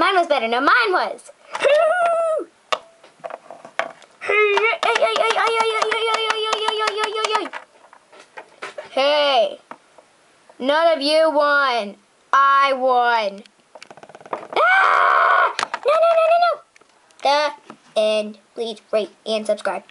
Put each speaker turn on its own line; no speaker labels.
Mine was better. No, mine was. Hey, none of you won. I won. Ah! No, no, no, no, no. The end. Please rate and subscribe.